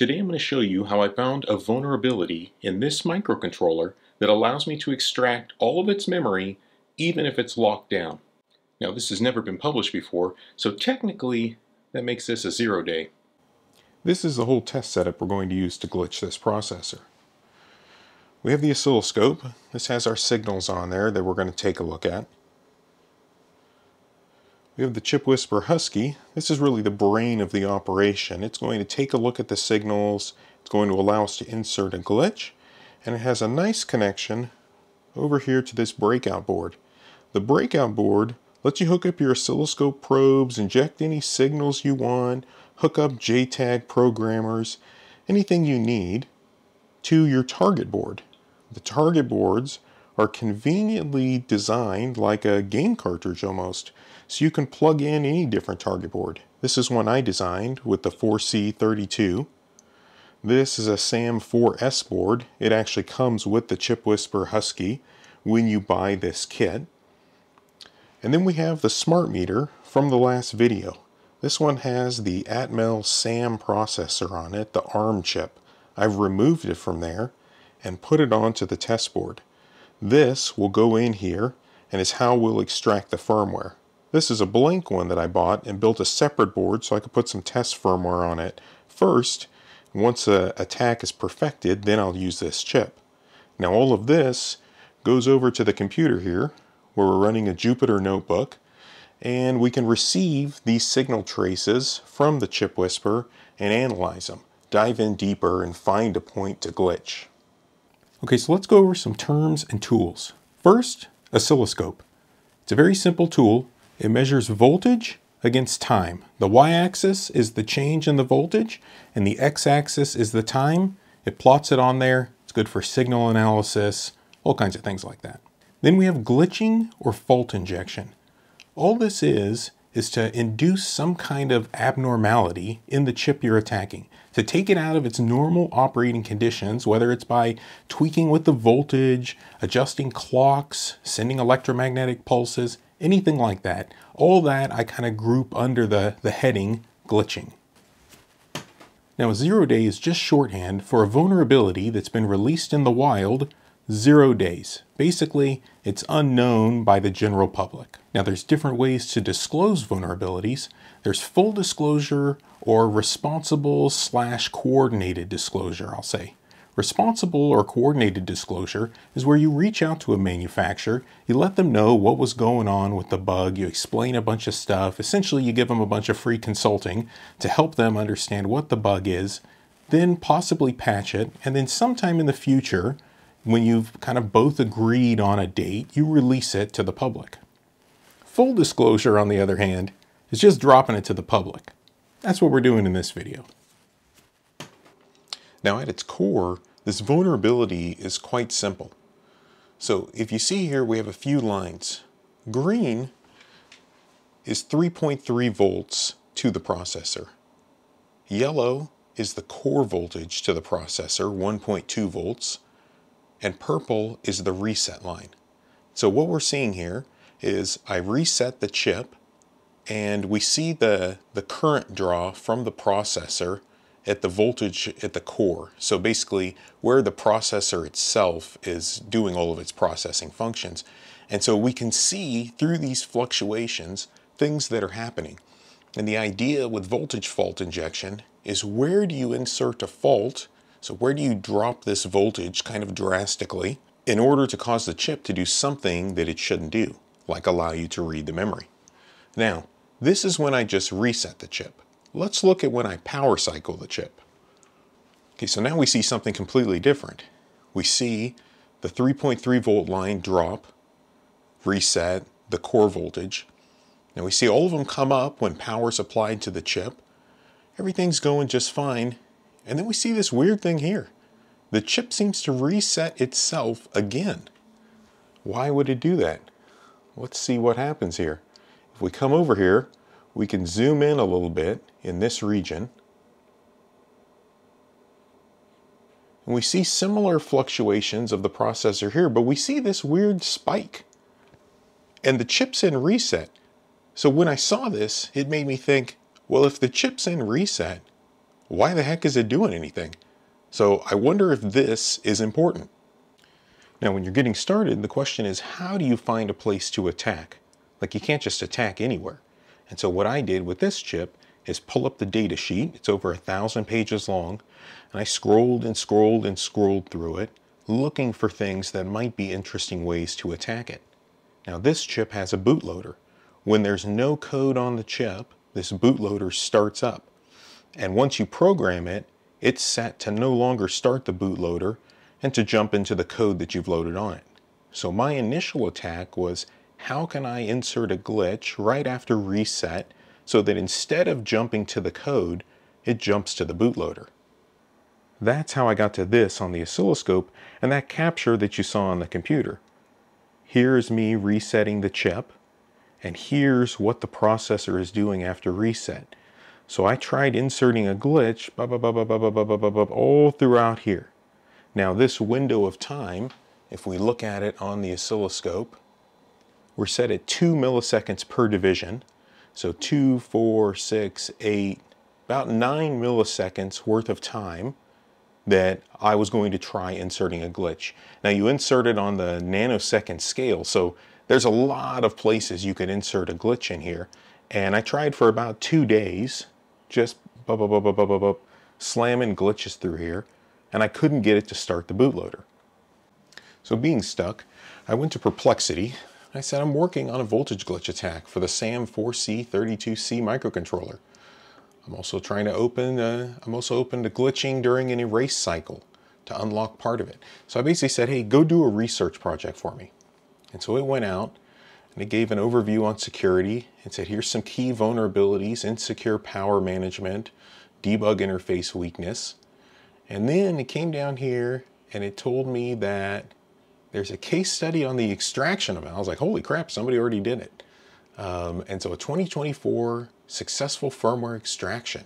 Today I'm going to show you how I found a vulnerability in this microcontroller that allows me to extract all of its memory even if it's locked down. Now this has never been published before, so technically that makes this a zero day. This is the whole test setup we're going to use to glitch this processor. We have the oscilloscope. This has our signals on there that we're going to take a look at. We have the Chip Whisperer Husky. This is really the brain of the operation. It's going to take a look at the signals. It's going to allow us to insert a glitch. And it has a nice connection over here to this breakout board. The breakout board lets you hook up your oscilloscope probes, inject any signals you want, hook up JTAG programmers, anything you need to your target board. The target boards are conveniently designed like a game cartridge almost. So you can plug in any different target board. This is one I designed with the 4C32. This is a SAM4S board. It actually comes with the Chip Whisperer Husky when you buy this kit. And then we have the smart meter from the last video. This one has the Atmel SAM processor on it, the ARM chip. I've removed it from there and put it onto the test board. This will go in here and is how we'll extract the firmware. This is a blank one that I bought and built a separate board so I could put some test firmware on it first. Once a attack is perfected, then I'll use this chip. Now all of this goes over to the computer here where we're running a Jupyter notebook and we can receive these signal traces from the chip whisperer and analyze them, dive in deeper and find a point to glitch. Okay, so let's go over some terms and tools. First, oscilloscope. It's a very simple tool it measures voltage against time. The y-axis is the change in the voltage, and the x-axis is the time. It plots it on there. It's good for signal analysis, all kinds of things like that. Then we have glitching or fault injection. All this is, is to induce some kind of abnormality in the chip you're attacking, to take it out of its normal operating conditions, whether it's by tweaking with the voltage, adjusting clocks, sending electromagnetic pulses, anything like that. All that I kind of group under the, the heading glitching. Now, zero day is just shorthand for a vulnerability that's been released in the wild zero days. Basically, it's unknown by the general public. Now, there's different ways to disclose vulnerabilities. There's full disclosure or responsible slash coordinated disclosure, I'll say. Responsible or coordinated disclosure is where you reach out to a manufacturer, you let them know what was going on with the bug, you explain a bunch of stuff, essentially you give them a bunch of free consulting to help them understand what the bug is, then possibly patch it, and then sometime in the future, when you've kind of both agreed on a date, you release it to the public. Full disclosure, on the other hand, is just dropping it to the public. That's what we're doing in this video. Now at its core, this vulnerability is quite simple. So if you see here, we have a few lines. Green is 3.3 volts to the processor. Yellow is the core voltage to the processor, 1.2 volts. And purple is the reset line. So what we're seeing here is I reset the chip and we see the, the current draw from the processor at the voltage at the core. So basically where the processor itself is doing all of its processing functions. And so we can see through these fluctuations things that are happening. And the idea with voltage fault injection is where do you insert a fault? So where do you drop this voltage kind of drastically in order to cause the chip to do something that it shouldn't do, like allow you to read the memory. Now, this is when I just reset the chip. Let's look at when I power cycle the chip. Okay, so now we see something completely different. We see the 3.3 volt line drop, reset, the core voltage. Now we see all of them come up when power is applied to the chip. Everything's going just fine. And then we see this weird thing here. The chip seems to reset itself again. Why would it do that? Let's see what happens here. If we come over here, we can zoom in a little bit in this region. And we see similar fluctuations of the processor here, but we see this weird spike. And the chip's in reset. So when I saw this, it made me think, well, if the chip's in reset, why the heck is it doing anything? So I wonder if this is important. Now when you're getting started, the question is how do you find a place to attack? Like you can't just attack anywhere. And so what I did with this chip is pull up the data sheet. It's over a thousand pages long. And I scrolled and scrolled and scrolled through it, looking for things that might be interesting ways to attack it. Now this chip has a bootloader. When there's no code on the chip, this bootloader starts up. And once you program it, it's set to no longer start the bootloader and to jump into the code that you've loaded on it. So my initial attack was how can I insert a glitch right after reset so that instead of jumping to the code, it jumps to the bootloader. That's how I got to this on the oscilloscope and that capture that you saw on the computer. Here's me resetting the chip, and here's what the processor is doing after reset. So I tried inserting a glitch all throughout here. Now this window of time, if we look at it on the oscilloscope, we're set at 2 milliseconds per division. So 2, 4, 6, 8, about 9 milliseconds worth of time that I was going to try inserting a glitch. Now you insert it on the nanosecond scale, so there's a lot of places you could insert a glitch in here. And I tried for about two days, just bu -bu -bu slamming glitches through here, and I couldn't get it to start the bootloader. So being stuck, I went to Perplexity. I said, I'm working on a voltage glitch attack for the SAM4C32C microcontroller. I'm also trying to open, uh, I'm also open to glitching during an erase cycle to unlock part of it. So I basically said, hey, go do a research project for me. And so it went out and it gave an overview on security. It said, here's some key vulnerabilities, insecure power management, debug interface weakness. And then it came down here and it told me that there's a case study on the extraction of it. I was like, holy crap, somebody already did it. Um, and so a 2024 successful firmware extraction.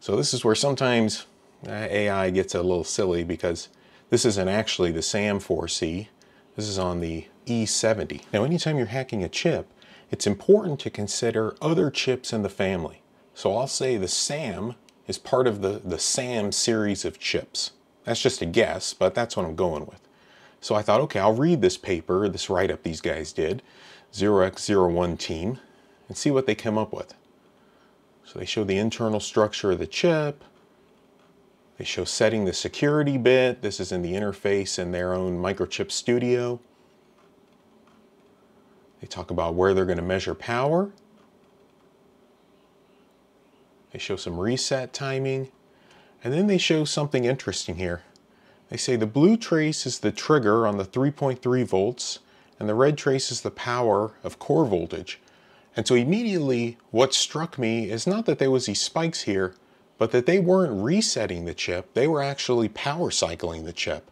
So this is where sometimes uh, AI gets a little silly because this isn't actually the SAM4C. This is on the E70. Now anytime you're hacking a chip, it's important to consider other chips in the family. So I'll say the SAM is part of the, the SAM series of chips. That's just a guess, but that's what I'm going with. So I thought, okay, I'll read this paper, this write-up these guys did, 0x01 team, and see what they come up with. So they show the internal structure of the chip. They show setting the security bit. This is in the interface in their own microchip studio. They talk about where they're going to measure power. They show some reset timing. And then they show something interesting here. They say the blue trace is the trigger on the 3.3 volts and the red trace is the power of core voltage. And so immediately what struck me is not that there was these spikes here, but that they weren't resetting the chip, they were actually power cycling the chip.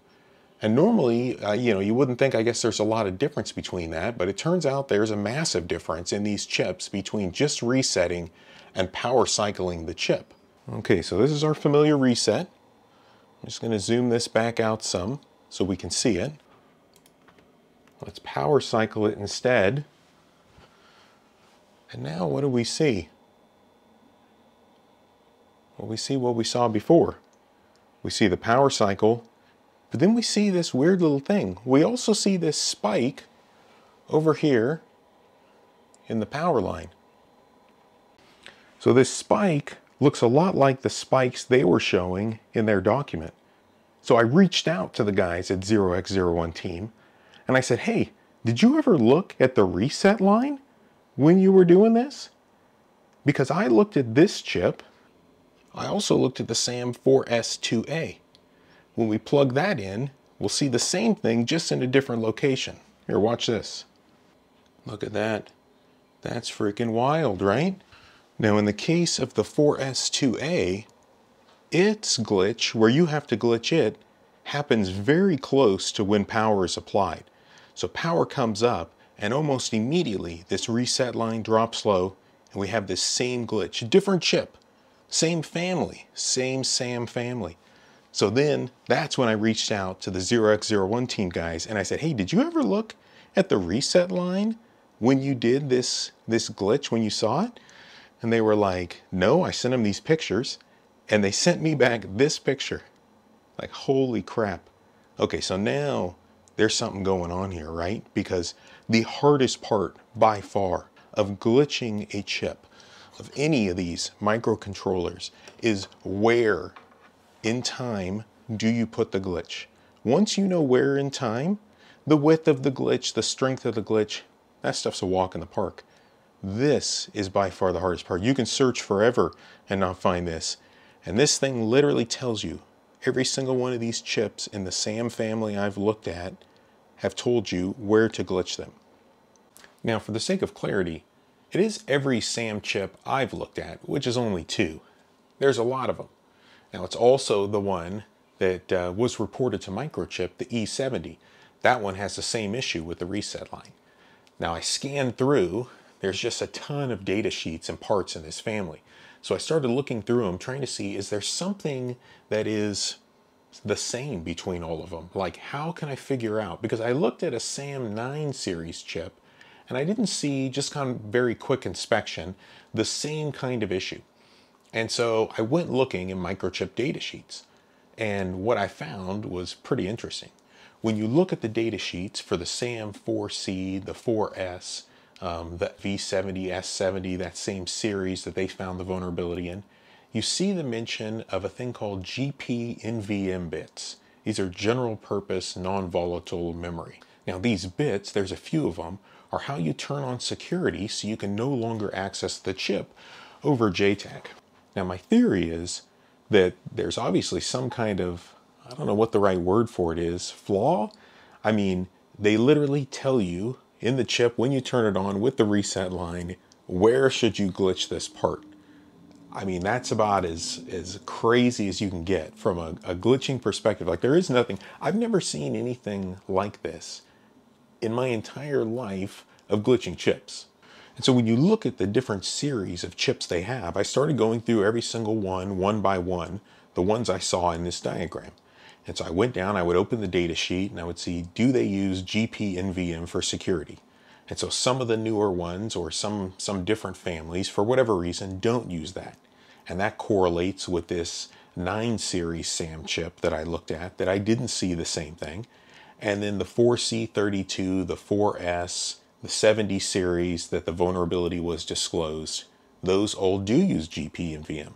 And normally, uh, you know, you wouldn't think, I guess there's a lot of difference between that, but it turns out there's a massive difference in these chips between just resetting and power cycling the chip. Okay, so this is our familiar reset. I'm just gonna zoom this back out some so we can see it. Let's power cycle it instead. And now what do we see? Well, we see what we saw before. We see the power cycle, but then we see this weird little thing. We also see this spike over here in the power line. So this spike looks a lot like the spikes they were showing in their document. So I reached out to the guys at 0x01 team and I said, hey, did you ever look at the reset line when you were doing this? Because I looked at this chip. I also looked at the SAM4S2A. When we plug that in, we'll see the same thing just in a different location. Here, watch this. Look at that. That's freaking wild, right? Now in the case of the 4S2A, its glitch, where you have to glitch it, happens very close to when power is applied. So power comes up and almost immediately this reset line drops low and we have this same glitch. Different chip, same family, same SAM family. So then that's when I reached out to the 0x01 team guys and I said, hey, did you ever look at the reset line when you did this, this glitch, when you saw it? And they were like, no, I sent them these pictures. And they sent me back this picture. Like, holy crap. Okay, so now there's something going on here, right? Because the hardest part by far of glitching a chip of any of these microcontrollers is where in time do you put the glitch? Once you know where in time, the width of the glitch, the strength of the glitch, that stuff's a walk in the park. This is by far the hardest part. You can search forever and not find this. And this thing literally tells you every single one of these chips in the SAM family I've looked at have told you where to glitch them. Now, for the sake of clarity, it is every SAM chip I've looked at, which is only two. There's a lot of them. Now, it's also the one that uh, was reported to Microchip, the E70. That one has the same issue with the reset line. Now, I scanned through, there's just a ton of data sheets and parts in this family. So I started looking through them, trying to see is there something that is the same between all of them? Like, how can I figure out? Because I looked at a SAM 9 series chip and I didn't see, just on very quick inspection, the same kind of issue. And so I went looking in microchip data sheets. And what I found was pretty interesting. When you look at the data sheets for the SAM 4C, the 4S, um, the V70, S70, that same series that they found the vulnerability in, you see the mention of a thing called GP NVM bits. These are general purpose non-volatile memory. Now these bits, there's a few of them, are how you turn on security so you can no longer access the chip over JTAG. Now my theory is that there's obviously some kind of, I don't know what the right word for it is, flaw? I mean, they literally tell you in the chip when you turn it on with the reset line, where should you glitch this part? I mean, that's about as, as crazy as you can get from a, a glitching perspective. Like there is nothing, I've never seen anything like this in my entire life of glitching chips. And so when you look at the different series of chips they have, I started going through every single one, one by one, the ones I saw in this diagram. And so I went down, I would open the data sheet and I would see, do they use GP NVM for security? And so some of the newer ones or some, some different families, for whatever reason, don't use that. And that correlates with this 9 series SAM chip that I looked at that I didn't see the same thing. And then the 4C32, the 4S, the 70 series that the vulnerability was disclosed, those all do use GP NVM.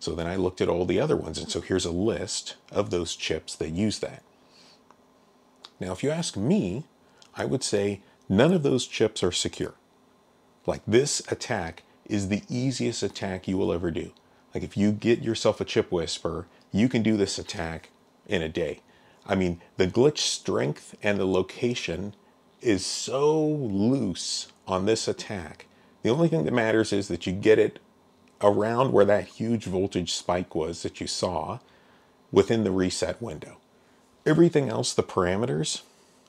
So then I looked at all the other ones, and so here's a list of those chips that use that. Now, if you ask me, I would say none of those chips are secure. Like this attack is the easiest attack you will ever do. Like if you get yourself a chip whisper, you can do this attack in a day. I mean, the glitch strength and the location is so loose on this attack. The only thing that matters is that you get it around where that huge voltage spike was that you saw within the reset window. Everything else, the parameters,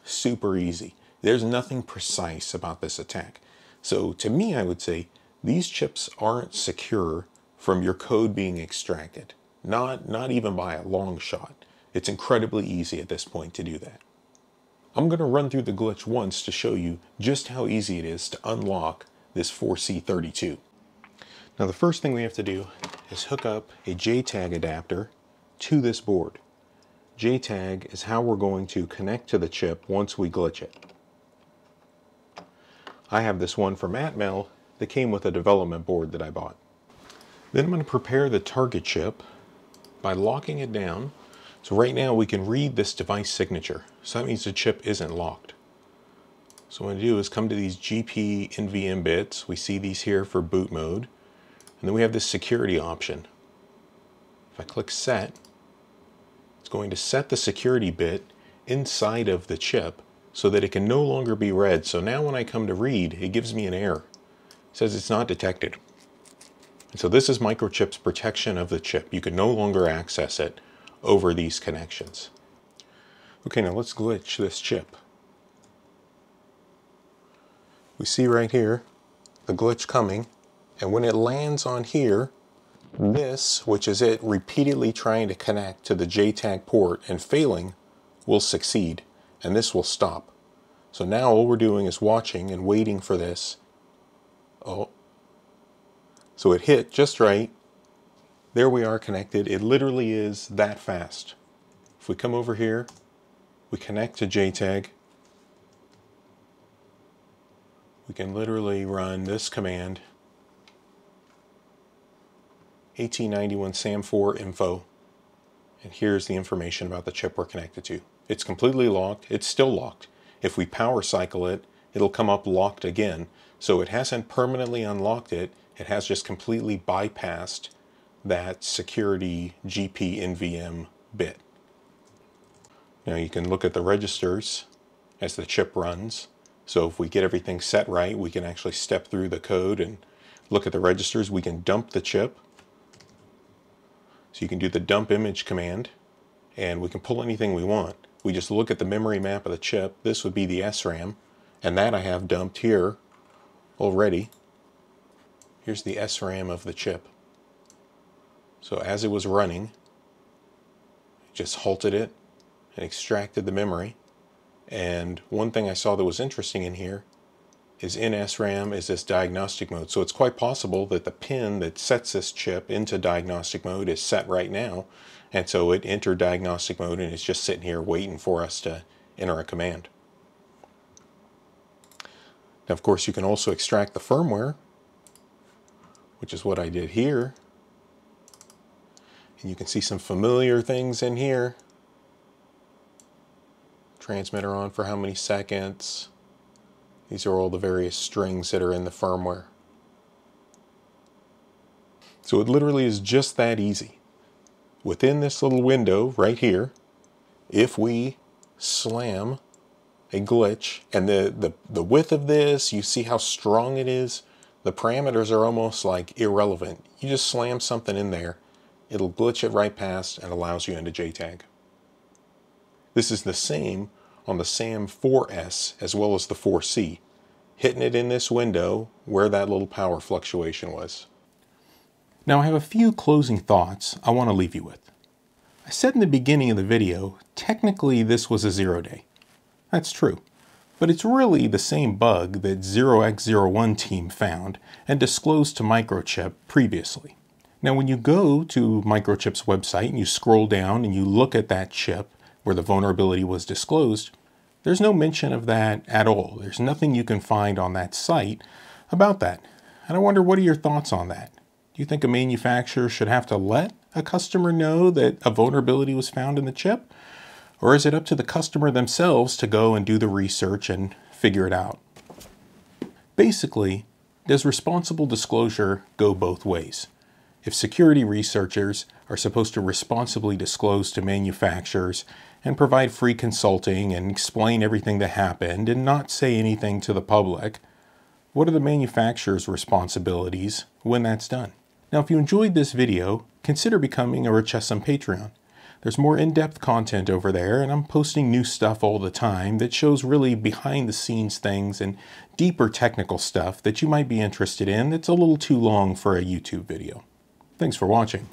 super easy. There's nothing precise about this attack. So to me, I would say these chips aren't secure from your code being extracted. Not, not even by a long shot. It's incredibly easy at this point to do that. I'm going to run through the glitch once to show you just how easy it is to unlock this 4C32. Now the first thing we have to do is hook up a JTAG adapter to this board. JTAG is how we're going to connect to the chip once we glitch it. I have this one from Atmel that came with a development board that I bought. Then I'm going to prepare the target chip by locking it down. So right now we can read this device signature. So that means the chip isn't locked. So what to do is come to these GP NVM bits. We see these here for boot mode. And then we have this security option. If I click set, it's going to set the security bit inside of the chip so that it can no longer be read. So now when I come to read, it gives me an error. It says it's not detected. And so this is Microchip's protection of the chip. You can no longer access it over these connections. Okay, now let's glitch this chip. We see right here the glitch coming, and when it lands on here, this, which is it repeatedly trying to connect to the JTAG port and failing, will succeed, and this will stop. So now all we're doing is watching and waiting for this. Oh, so it hit just right, there we are connected. It literally is that fast. If we come over here, we connect to JTAG, we can literally run this command 1891 SAM4 info and here's the information about the chip we're connected to. It's completely locked. It's still locked. If we power cycle it, it'll come up locked again. So it hasn't permanently unlocked it. It has just completely bypassed that security GP NVM bit. Now you can look at the registers as the chip runs. So if we get everything set right, we can actually step through the code and look at the registers. We can dump the chip. So you can do the dump image command and we can pull anything we want. We just look at the memory map of the chip. This would be the SRAM and that I have dumped here already. Here's the SRAM of the chip. So as it was running, just halted it and extracted the memory. And one thing I saw that was interesting in here is in SRAM is this diagnostic mode. So it's quite possible that the pin that sets this chip into diagnostic mode is set right now. And so it entered diagnostic mode and it's just sitting here waiting for us to enter a command. Now, of course, you can also extract the firmware, which is what I did here. And you can see some familiar things in here. Transmitter on for how many seconds. These are all the various strings that are in the firmware. So it literally is just that easy. Within this little window right here, if we slam a glitch, and the, the, the width of this, you see how strong it is, the parameters are almost like irrelevant. You just slam something in there it'll glitch it right past and allows you into JTAG. This is the same on the SAM 4S as well as the 4C, hitting it in this window where that little power fluctuation was. Now I have a few closing thoughts I want to leave you with. I said in the beginning of the video, technically this was a zero day. That's true. But it's really the same bug that 0x01 team found and disclosed to Microchip previously. Now when you go to Microchip's website and you scroll down and you look at that chip where the vulnerability was disclosed, there's no mention of that at all. There's nothing you can find on that site about that. And I wonder, what are your thoughts on that? Do you think a manufacturer should have to let a customer know that a vulnerability was found in the chip? Or is it up to the customer themselves to go and do the research and figure it out? Basically, does responsible disclosure go both ways? If security researchers are supposed to responsibly disclose to manufacturers and provide free consulting and explain everything that happened and not say anything to the public, what are the manufacturer's responsibilities when that's done? Now, if you enjoyed this video, consider becoming a Richessum Patreon. There's more in-depth content over there, and I'm posting new stuff all the time that shows really behind-the-scenes things and deeper technical stuff that you might be interested in that's a little too long for a YouTube video. Thanks for watching.